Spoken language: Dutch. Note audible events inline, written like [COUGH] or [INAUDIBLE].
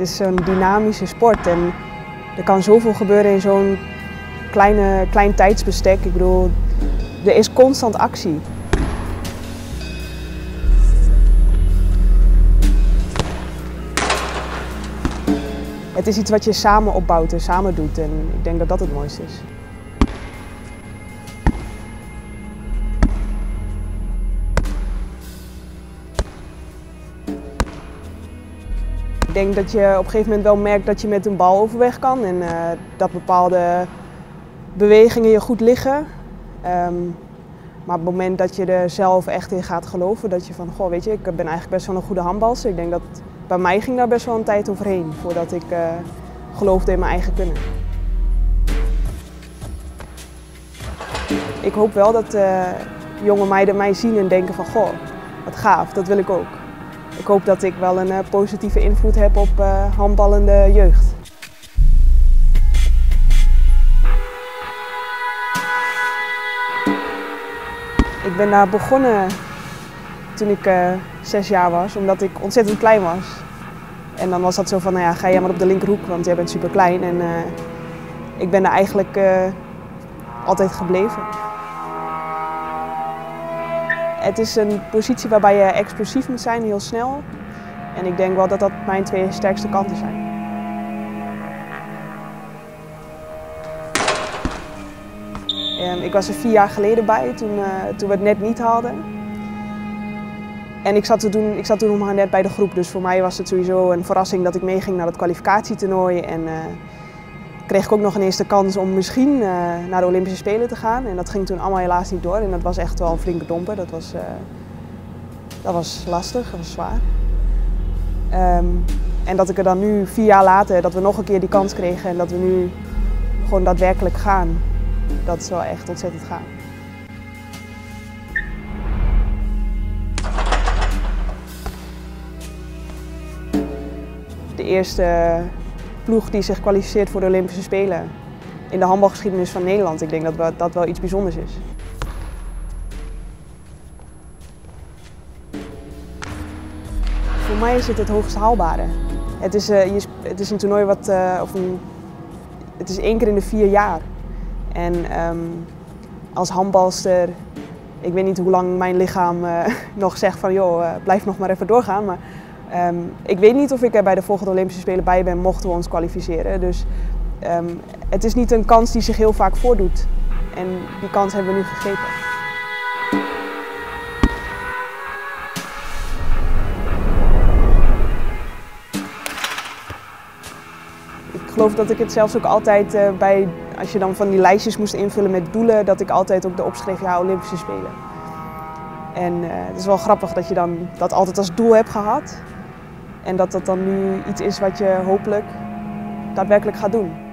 is zo'n dynamische sport en er kan zoveel gebeuren in zo'n kleine, klein tijdsbestek. Ik bedoel, er is constant actie. Het is iets wat je samen opbouwt en samen doet en ik denk dat dat het mooiste is. Ik denk dat je op een gegeven moment wel merkt dat je met een bal overweg kan en uh, dat bepaalde bewegingen je goed liggen. Um, maar op het moment dat je er zelf echt in gaat geloven, dat je van, goh, weet je, ik ben eigenlijk best wel een goede handbalster. Ik denk dat bij mij ging daar best wel een tijd overheen voordat ik uh, geloofde in mijn eigen kunnen. Ik hoop wel dat uh, jonge meiden mij zien en denken van, goh, wat gaaf, dat wil ik ook. Ik hoop dat ik wel een uh, positieve invloed heb op handballende jeugd. Ik ben daar begonnen toen ik uh, zes jaar was, omdat ik ontzettend klein was. En dan was dat zo van, nou ja, ga jij maar op de linkerhoek, want jij bent super klein. En ik ben daar eigenlijk altijd gebleven. Het is een positie waarbij je explosief moet zijn, heel snel. En ik denk wel dat dat mijn twee sterkste kanten zijn. Um, ik was er vier jaar geleden bij, toen, uh, toen we het net niet hadden. En ik zat, toen, ik zat toen nog maar net bij de groep, dus voor mij was het sowieso een verrassing dat ik meeging naar het kwalificatietoernooi. En uh, kreeg ik ook nog ineens de kans om misschien uh, naar de Olympische Spelen te gaan. En dat ging toen allemaal helaas niet door en dat was echt wel een flinke domper. Dat was, dat was lastig, dat was zwaar. Um, en dat ik er dan nu, vier jaar later, dat we nog een keer die kans kregen en dat we nu gewoon daadwerkelijk gaan dat is wel echt ontzettend gaaf. De eerste ploeg die zich kwalificeert voor de Olympische Spelen in de handbalgeschiedenis van Nederland. Ik denk dat dat wel iets bijzonders is. Voor mij is het het hoogst haalbare. Het is, uh, het is een toernooi wat, uh, of een, het is één keer in de vier jaar. En um, als handbalster, ik weet niet hoe lang mijn lichaam uh, [LAUGHS] nog zegt van joh, blijf nog maar even doorgaan. Maar um, ik weet niet of ik er bij de volgende Olympische Spelen bij ben, mochten we ons kwalificeren. Dus um, het is niet een kans die zich heel vaak voordoet. En die kans hebben we nu gegrepen. Ik geloof dat ik het zelfs ook altijd uh, bij als je dan van die lijstjes moest invullen met doelen, dat ik altijd ook de opschreef, ja, Olympische Spelen. En uh, het is wel grappig dat je dan dat altijd als doel hebt gehad. En dat dat dan nu iets is wat je hopelijk daadwerkelijk gaat doen.